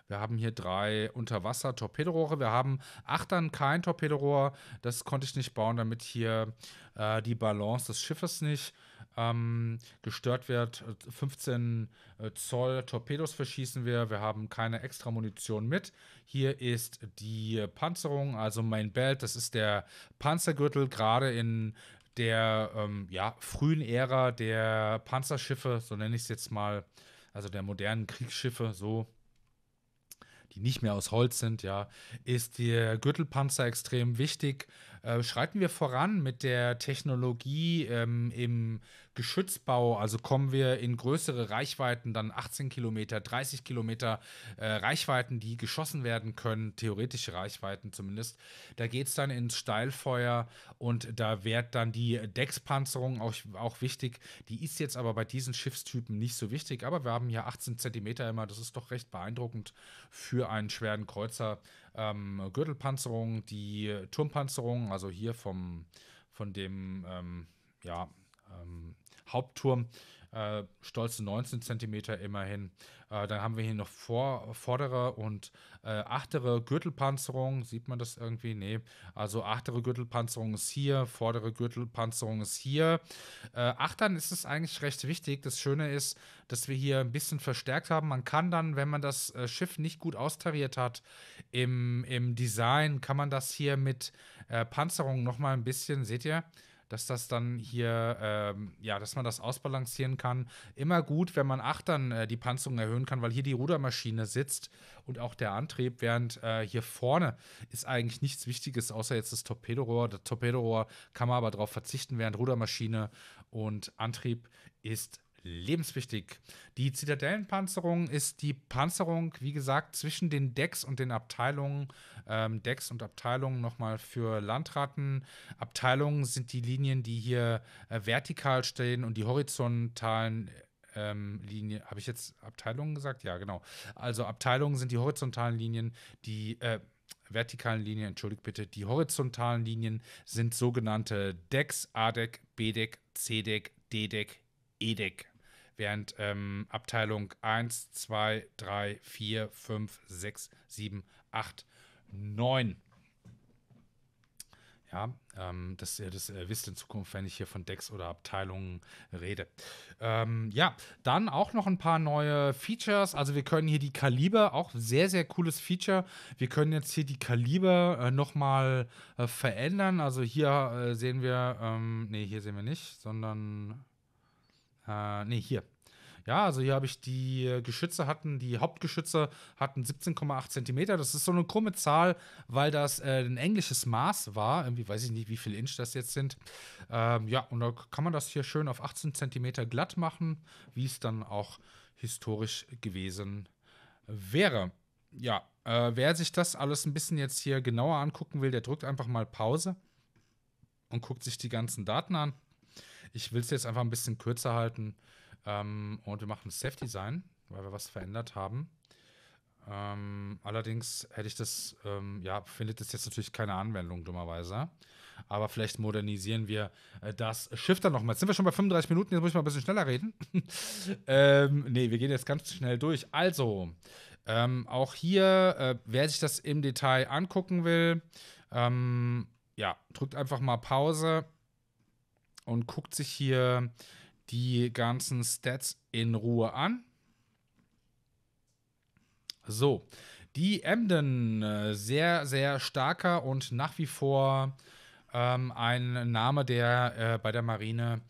Wir haben hier drei Unterwasser-Torpedorohre. Wir haben achtern kein Torpedorohr. Das konnte ich nicht bauen, damit hier äh, die Balance des Schiffes nicht ähm, gestört wird. 15 äh, Zoll Torpedos verschießen wir. Wir haben keine extra Munition mit. Hier ist die Panzerung, also Main Belt. Das ist der Panzergürtel, gerade in der ähm, ja, frühen Ära der Panzerschiffe, so nenne ich es jetzt mal, also der modernen Kriegsschiffe, so, die nicht mehr aus Holz sind, ja, ist der Gürtelpanzer extrem wichtig. Äh, schreiten wir voran mit der Technologie ähm, im Geschützbau, also kommen wir in größere Reichweiten, dann 18 Kilometer, 30 Kilometer äh, Reichweiten, die geschossen werden können, theoretische Reichweiten zumindest. Da geht es dann ins Steilfeuer und da wird dann die Deckspanzerung auch, auch wichtig. Die ist jetzt aber bei diesen Schiffstypen nicht so wichtig, aber wir haben hier 18 Zentimeter immer, das ist doch recht beeindruckend für einen schweren Kreuzer. Ähm, Gürtelpanzerung, die Turmpanzerung, also hier vom, von dem, ähm, ja, ähm, Hauptturm. Äh, stolze 19 cm immerhin. Äh, dann haben wir hier noch vor, vordere und äh, achtere Gürtelpanzerung. Sieht man das irgendwie? Nee. Also achtere Gürtelpanzerung ist hier, vordere Gürtelpanzerung ist hier. Äh, Achtern ist es eigentlich recht wichtig. Das Schöne ist, dass wir hier ein bisschen verstärkt haben. Man kann dann, wenn man das äh, Schiff nicht gut austariert hat, im, im Design, kann man das hier mit äh, Panzerung nochmal ein bisschen, seht ihr? Dass das dann hier, ähm, ja, dass man das ausbalancieren kann. Immer gut, wenn man achtern äh, die Panzerung erhöhen kann, weil hier die Rudermaschine sitzt und auch der Antrieb, während äh, hier vorne ist eigentlich nichts Wichtiges, außer jetzt das Torpedorohr. Das Torpedorohr kann man aber darauf verzichten, während Rudermaschine und Antrieb ist lebenswichtig. Die Zitadellenpanzerung ist die Panzerung, wie gesagt, zwischen den Decks und den Abteilungen. Ähm, Decks und Abteilungen nochmal für Landratten. Abteilungen sind die Linien, die hier äh, vertikal stehen und die horizontalen ähm, Linien. Habe ich jetzt Abteilungen gesagt? Ja, genau. Also Abteilungen sind die horizontalen Linien, die äh, vertikalen Linien, entschuldigt bitte, die horizontalen Linien sind sogenannte Decks, A-Deck, B-Deck, C-Deck, D-Deck, E-Deck während ähm, Abteilung 1, 2, 3, 4, 5, 6, 7, 8, 9. Ja, ähm, ihr das äh, wisst in Zukunft, wenn ich hier von Decks oder Abteilungen rede. Ähm, ja, dann auch noch ein paar neue Features. Also wir können hier die Kaliber, auch sehr, sehr cooles Feature. Wir können jetzt hier die Kaliber äh, nochmal äh, verändern. Also hier äh, sehen wir, ähm, nee, hier sehen wir nicht, sondern, äh, nee, hier. Ja, also hier habe ich die Geschütze hatten, die Hauptgeschütze hatten 17,8 Zentimeter. Das ist so eine krumme Zahl, weil das äh, ein englisches Maß war. Irgendwie weiß ich nicht, wie viel Inch das jetzt sind. Ähm, ja, und da kann man das hier schön auf 18 Zentimeter glatt machen, wie es dann auch historisch gewesen wäre. Ja, äh, wer sich das alles ein bisschen jetzt hier genauer angucken will, der drückt einfach mal Pause und guckt sich die ganzen Daten an. Ich will es jetzt einfach ein bisschen kürzer halten. Ähm, und wir machen Safe Design, weil wir was verändert haben. Ähm, allerdings hätte ich das, ähm, ja, findet das jetzt natürlich keine Anwendung, dummerweise. Aber vielleicht modernisieren wir äh, das dann nochmal. Jetzt sind wir schon bei 35 Minuten, jetzt muss ich mal ein bisschen schneller reden. ähm, nee, wir gehen jetzt ganz schnell durch. Also, ähm, auch hier, äh, wer sich das im Detail angucken will, ähm, ja, drückt einfach mal Pause und guckt sich hier die ganzen Stats in Ruhe an. So, die Emden, äh, sehr, sehr starker und nach wie vor ähm, ein Name, der äh, bei der Marine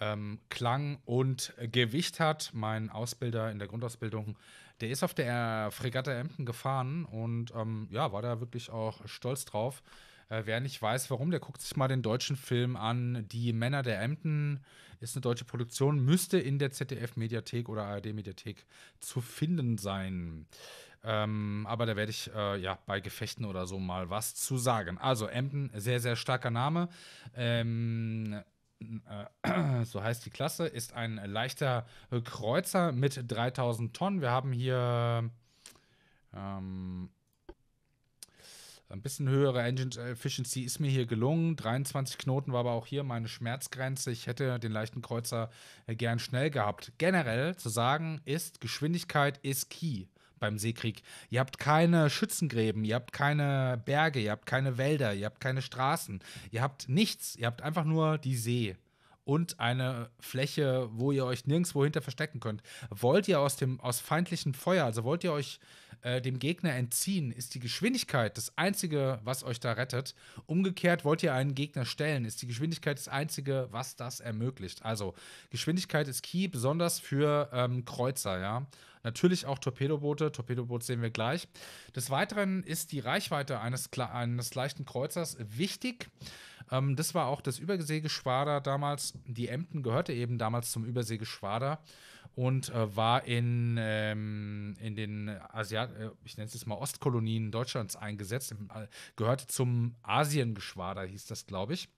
ähm, Klang und Gewicht hat. Mein Ausbilder in der Grundausbildung, der ist auf der Fregatte Emden gefahren und ähm, ja, war da wirklich auch stolz drauf. Äh, wer nicht weiß, warum, der guckt sich mal den deutschen Film an. Die Männer der Emden ist eine deutsche Produktion, müsste in der ZDF-Mediathek oder ARD-Mediathek zu finden sein. Ähm, aber da werde ich äh, ja bei Gefechten oder so mal was zu sagen. Also Emden, sehr, sehr starker Name. Ähm, äh, so heißt die Klasse, ist ein leichter Kreuzer mit 3000 Tonnen. Wir haben hier ähm, ein bisschen höhere Engine Efficiency ist mir hier gelungen. 23 Knoten war aber auch hier meine Schmerzgrenze. Ich hätte den leichten Kreuzer gern schnell gehabt. Generell zu sagen ist, Geschwindigkeit ist key beim Seekrieg. Ihr habt keine Schützengräben, ihr habt keine Berge, ihr habt keine Wälder, ihr habt keine Straßen, ihr habt nichts, ihr habt einfach nur die See und eine Fläche, wo ihr euch nirgendwo hinter verstecken könnt. Wollt ihr aus dem aus feindlichem Feuer, also wollt ihr euch äh, dem Gegner entziehen, ist die Geschwindigkeit das einzige, was euch da rettet. Umgekehrt wollt ihr einen Gegner stellen, ist die Geschwindigkeit das einzige, was das ermöglicht. Also Geschwindigkeit ist key, besonders für ähm, Kreuzer, ja. Natürlich auch Torpedoboote. Torpedoboot sehen wir gleich. Des Weiteren ist die Reichweite eines, eines leichten Kreuzers wichtig. Ähm, das war auch das Überseegeschwader damals. Die Emden gehörte eben damals zum Überseegeschwader und äh, war in, ähm, in den Asiat äh, ich nenne es jetzt mal Ostkolonien Deutschlands eingesetzt. Äh, gehörte zum Asiengeschwader, hieß das, glaube ich.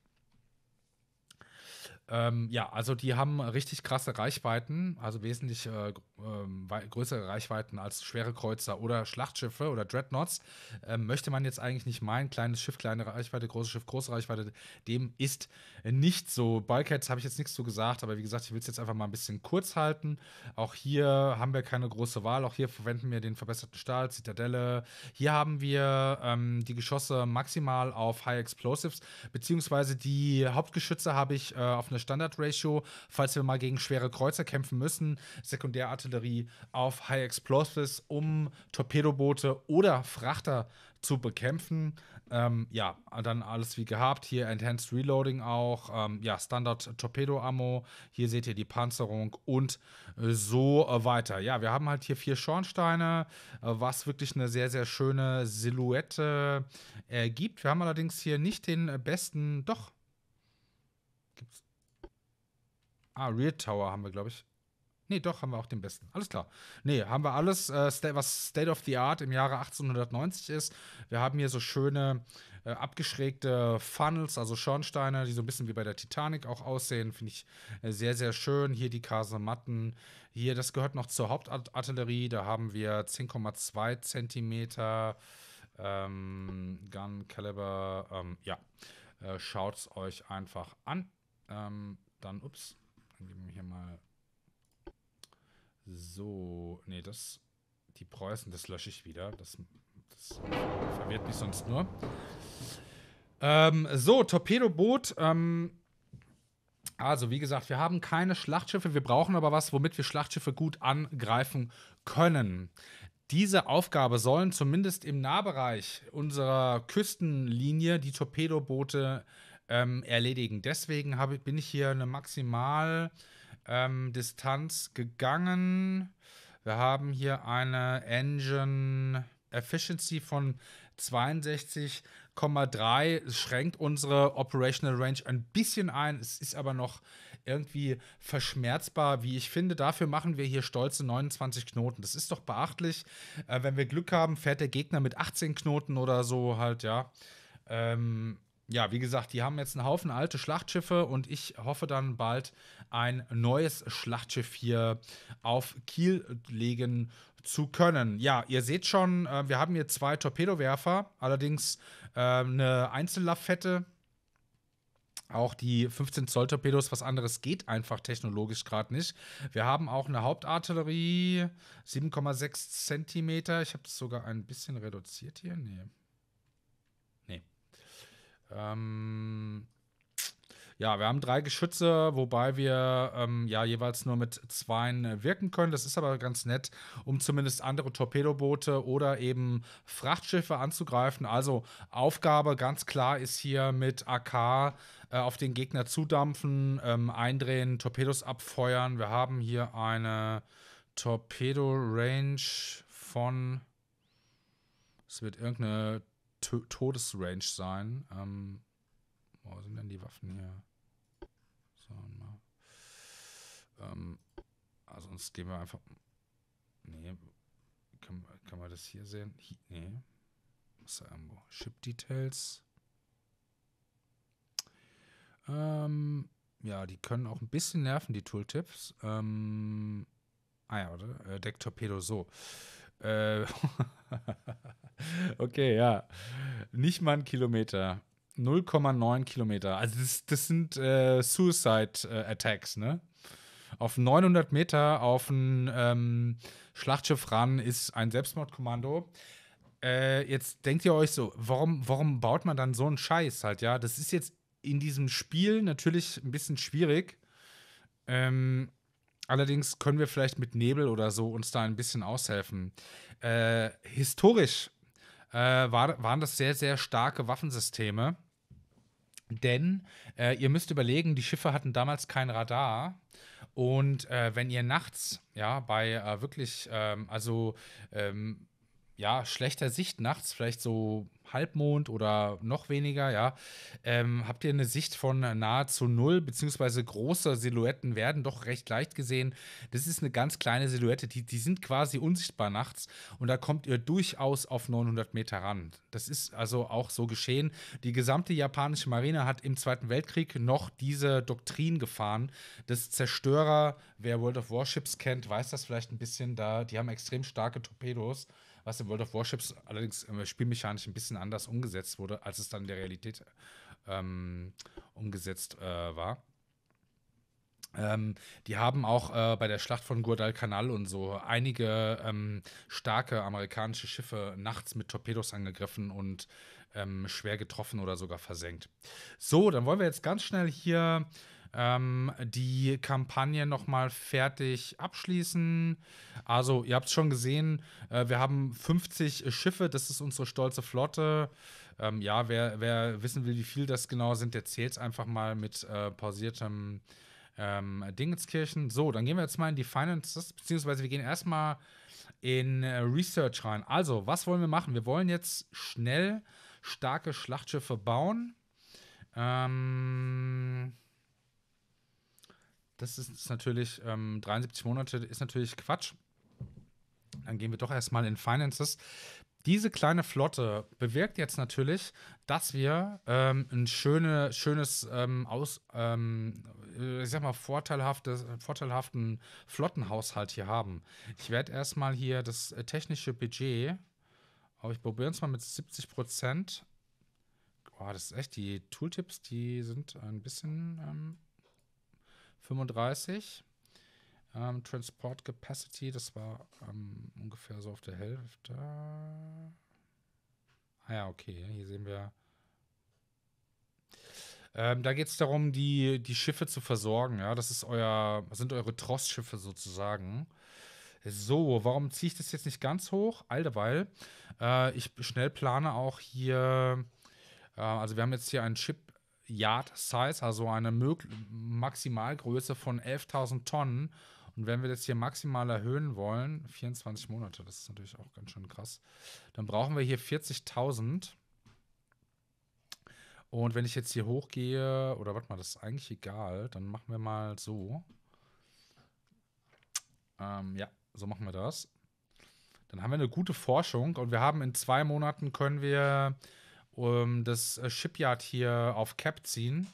Ähm, ja, also die haben richtig krasse Reichweiten, also wesentlich äh, äh, größere Reichweiten als schwere Kreuzer oder Schlachtschiffe oder Dreadnoughts. Ähm, möchte man jetzt eigentlich nicht meinen. Kleines Schiff, kleine Reichweite, großes Schiff, große Reichweite. Dem ist nicht so. Bulkheads habe ich jetzt nichts so gesagt, aber wie gesagt, ich will es jetzt einfach mal ein bisschen kurz halten. Auch hier haben wir keine große Wahl. Auch hier verwenden wir den verbesserten Stahl, Zitadelle. Hier haben wir ähm, die Geschosse maximal auf High Explosives, beziehungsweise die Hauptgeschütze habe ich äh, auf eine Standard-Ratio, falls wir mal gegen schwere Kreuzer kämpfen müssen. Sekundärartillerie auf High Explosives, um Torpedoboote oder Frachter zu bekämpfen. Ähm, ja, dann alles wie gehabt. Hier Enhanced Reloading auch. Ähm, ja, Standard Torpedo Ammo. Hier seht ihr die Panzerung und äh, so äh, weiter. Ja, wir haben halt hier vier Schornsteine, äh, was wirklich eine sehr, sehr schöne Silhouette ergibt. Wir haben allerdings hier nicht den besten. Doch. Ah, Rear Tower haben wir, glaube ich. Nee, doch, haben wir auch den besten. Alles klar. Nee, haben wir alles, äh, was State of the Art im Jahre 1890 ist. Wir haben hier so schöne äh, abgeschrägte Funnels, also Schornsteine, die so ein bisschen wie bei der Titanic auch aussehen. Finde ich äh, sehr, sehr schön. Hier die Kasematten. Hier, das gehört noch zur Hauptartillerie. Da haben wir 10,2 Zentimeter ähm, Gun Caliber. Ähm, ja, äh, schaut es euch einfach an. Ähm, dann, ups, dann geben wir hier mal. So, nee, das. Die Preußen, das lösche ich wieder. Das, das verwirrt mich sonst nur. Ähm, so, Torpedoboot. Ähm, also, wie gesagt, wir haben keine Schlachtschiffe. Wir brauchen aber was, womit wir Schlachtschiffe gut angreifen können. Diese Aufgabe sollen zumindest im Nahbereich unserer Küstenlinie die Torpedoboote ähm, erledigen. Deswegen ich, bin ich hier eine Maximaldistanz ähm, gegangen. Wir haben hier eine Engine Efficiency von 62,3. Es schränkt unsere Operational Range ein bisschen ein. Es ist aber noch irgendwie verschmerzbar, wie ich finde. Dafür machen wir hier stolze 29 Knoten. Das ist doch beachtlich. Äh, wenn wir Glück haben, fährt der Gegner mit 18 Knoten oder so halt, ja. Ähm, ja, wie gesagt, die haben jetzt einen Haufen alte Schlachtschiffe und ich hoffe dann bald ein neues Schlachtschiff hier auf Kiel legen zu können. Ja, ihr seht schon, äh, wir haben hier zwei Torpedowerfer, allerdings äh, eine Einzellafette auch die 15 Zoll Torpedos, was anderes geht einfach technologisch gerade nicht. Wir haben auch eine Hauptartillerie, 7,6 Zentimeter. Ich habe das sogar ein bisschen reduziert hier. Nee. Ähm, ja, wir haben drei Geschütze, wobei wir ähm, ja jeweils nur mit zwei wirken können. Das ist aber ganz nett, um zumindest andere Torpedoboote oder eben Frachtschiffe anzugreifen. Also Aufgabe ganz klar ist hier mit AK äh, auf den Gegner zudampfen, ähm, eindrehen, Torpedos abfeuern. Wir haben hier eine Torpedo-Range von. Es wird irgendeine Todesrange sein. Ähm, wo sind denn die Waffen hier? So, ähm, also sonst gehen wir einfach. Nee, kann, kann man das hier sehen? Hier, nee. Ist da irgendwo? Ship Details. Ähm, ja, die können auch ein bisschen nerven, die Tooltips. Ähm, ah ja, oder? Äh, Deck Torpedo so. Äh, okay, ja. Nicht mal ein Kilometer. 0,9 Kilometer. Also das, das sind äh, Suicide-Attacks, äh, ne? Auf 900 Meter auf ein ähm, Schlachtschiff ran ist ein Selbstmordkommando. Äh, jetzt denkt ihr euch so, warum, warum baut man dann so einen Scheiß halt, ja? Das ist jetzt in diesem Spiel natürlich ein bisschen schwierig. Ähm, allerdings können wir vielleicht mit Nebel oder so uns da ein bisschen aushelfen. Äh, historisch äh, war, waren das sehr, sehr starke Waffensysteme. Denn äh, ihr müsst überlegen, die Schiffe hatten damals kein Radar. Und äh, wenn ihr nachts, ja, bei äh, wirklich, ähm, also ähm, ja, schlechter Sicht nachts, vielleicht so Halbmond oder noch weniger, ja, ähm, habt ihr eine Sicht von nahezu null, beziehungsweise große Silhouetten werden doch recht leicht gesehen. Das ist eine ganz kleine Silhouette, die, die sind quasi unsichtbar nachts und da kommt ihr durchaus auf 900 Meter ran. Das ist also auch so geschehen. Die gesamte japanische Marine hat im Zweiten Weltkrieg noch diese Doktrin gefahren. Das Zerstörer, wer World of Warships kennt, weiß das vielleicht ein bisschen, da die haben extrem starke Torpedos was in World of Warships allerdings äh, spielmechanisch ein bisschen anders umgesetzt wurde, als es dann in der Realität ähm, umgesetzt äh, war. Ähm, die haben auch äh, bei der Schlacht von Guadalcanal und so einige ähm, starke amerikanische Schiffe nachts mit Torpedos angegriffen und ähm, schwer getroffen oder sogar versenkt. So, dann wollen wir jetzt ganz schnell hier ähm, die Kampagne nochmal fertig abschließen. Also, ihr habt es schon gesehen, äh, wir haben 50 Schiffe, das ist unsere stolze Flotte. Ähm, ja, wer, wer, wissen will, wie viel das genau sind, der zählt es einfach mal mit äh, pausiertem ähm, Dingenskirchen. So, dann gehen wir jetzt mal in die Finances, beziehungsweise wir gehen erstmal in äh, Research rein. Also, was wollen wir machen? Wir wollen jetzt schnell starke Schlachtschiffe bauen. Ähm, das ist natürlich, ähm, 73 Monate ist natürlich Quatsch. Dann gehen wir doch erstmal in Finances. Diese kleine Flotte bewirkt jetzt natürlich, dass wir ähm, ein schöne, schönes, ähm, aus, ähm, ich sag mal, vorteilhaftes, vorteilhaften Flottenhaushalt hier haben. Ich werde erstmal hier das äh, technische Budget, aber ich probiere es mal mit 70 Prozent. Oh, das ist echt, die Tooltips, die sind ein bisschen ähm, 35. Ähm, Transport Capacity, das war ähm, ungefähr so auf der Hälfte. Ah ja, okay, hier sehen wir. Ähm, da geht es darum, die, die Schiffe zu versorgen. Ja, das ist euer, sind eure Trossschiffe sozusagen. So, warum ziehe ich das jetzt nicht ganz hoch? Alderweil, äh, ich schnell plane auch hier, äh, also wir haben jetzt hier einen Chip Yard Size, also eine Maximalgröße von 11.000 Tonnen. Und wenn wir das hier maximal erhöhen wollen, 24 Monate, das ist natürlich auch ganz schön krass, dann brauchen wir hier 40.000. Und wenn ich jetzt hier hochgehe, oder warte mal, das ist eigentlich egal, dann machen wir mal so. Ähm, ja, so machen wir das. Dann haben wir eine gute Forschung und wir haben in zwei Monaten können wir um, das äh, Shipyard hier auf Cap ziehen.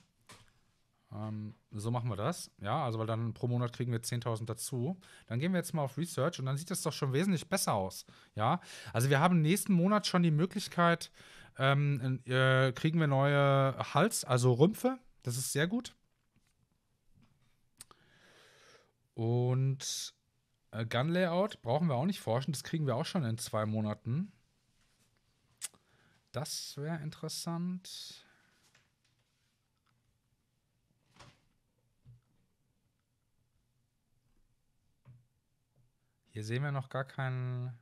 Ähm, so machen wir das. Ja, also weil dann pro Monat kriegen wir 10.000 dazu. Dann gehen wir jetzt mal auf Research und dann sieht das doch schon wesentlich besser aus. Ja, also wir haben nächsten Monat schon die Möglichkeit, ähm, äh, kriegen wir neue Hals, also Rümpfe. Das ist sehr gut. Und äh, Gun Layout brauchen wir auch nicht forschen. Das kriegen wir auch schon in zwei Monaten. Das wäre interessant. Hier sehen wir noch gar keinen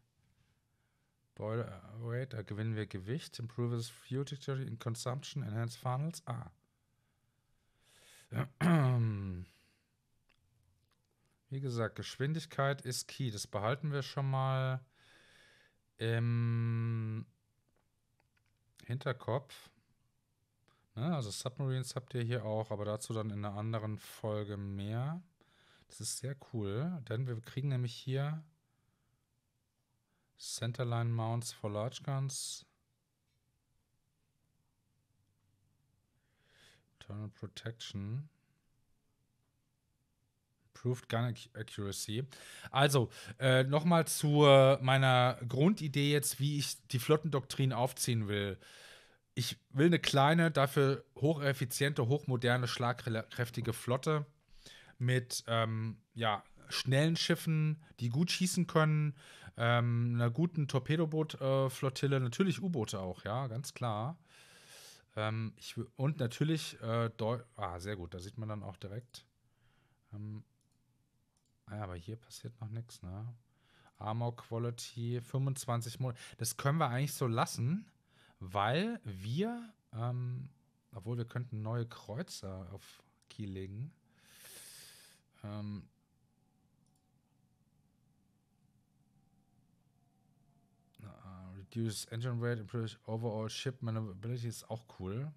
Boil Rate. Da gewinnen wir Gewicht. Improves Fuel Texture in Consumption. Enhance Funnels. Ah. Wie gesagt, Geschwindigkeit ist key. Das behalten wir schon mal im Hinterkopf. Ne, also Submarines habt ihr hier auch, aber dazu dann in einer anderen Folge mehr. Das ist sehr cool, denn wir kriegen nämlich hier Centerline Mounts for Large Guns. Internal Protection. Improved Gun Accuracy. Also, äh, nochmal zu meiner Grundidee jetzt, wie ich die Flottendoktrin aufziehen will. Ich will eine kleine, dafür hocheffiziente, hochmoderne, schlagkräftige Flotte mit ähm, ja, schnellen Schiffen, die gut schießen können, ähm, einer guten Torpedoboot-Flottille, natürlich U-Boote auch, ja, ganz klar. Ähm, ich, und natürlich, äh, ah, sehr gut, da sieht man dann auch direkt. Ähm, ja, aber hier passiert noch nichts, ne? Armor Quality 25 Monate. Das können wir eigentlich so lassen, weil wir, ähm, obwohl wir könnten neue Kreuzer auf Kiel legen. Ähm, uh, reduce Engine Rate, improve Overall Ship Maneuverability ist auch cool.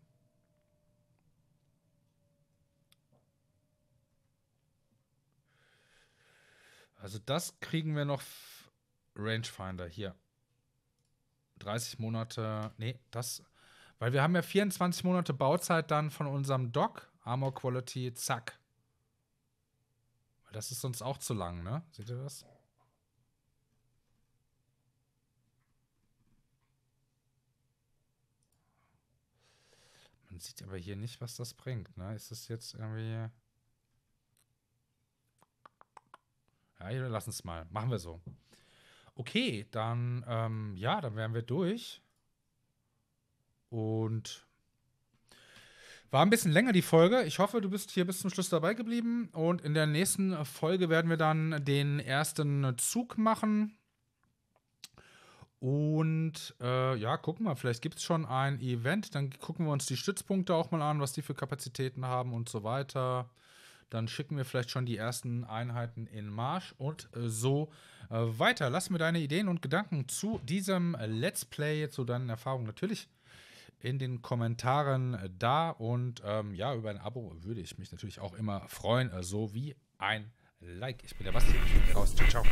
Also das kriegen wir noch Rangefinder hier. 30 Monate, nee, das, weil wir haben ja 24 Monate Bauzeit dann von unserem Dock, Armor Quality, zack. Das ist sonst auch zu lang, ne? Seht ihr das? Man sieht aber hier nicht, was das bringt, ne? Ist das jetzt irgendwie... Ja, wir lassen es mal. Machen wir so. Okay, dann, ähm, ja, dann wären wir durch. Und war ein bisschen länger die Folge. Ich hoffe, du bist hier bis zum Schluss dabei geblieben. Und in der nächsten Folge werden wir dann den ersten Zug machen. Und äh, ja, gucken wir, vielleicht gibt es schon ein Event. Dann gucken wir uns die Stützpunkte auch mal an, was die für Kapazitäten haben und so weiter. Dann schicken wir vielleicht schon die ersten Einheiten in Marsch und äh, so äh, weiter. Lass mir deine Ideen und Gedanken zu diesem Let's Play, zu deinen Erfahrungen natürlich in den Kommentaren da. Und ähm, ja, über ein Abo würde ich mich natürlich auch immer freuen, äh, so wie ein Like. Ich bin der Basti. Raus. Ciao, ciao.